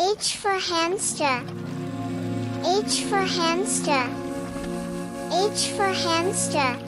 H for hamster. H for hamster. H for hamster.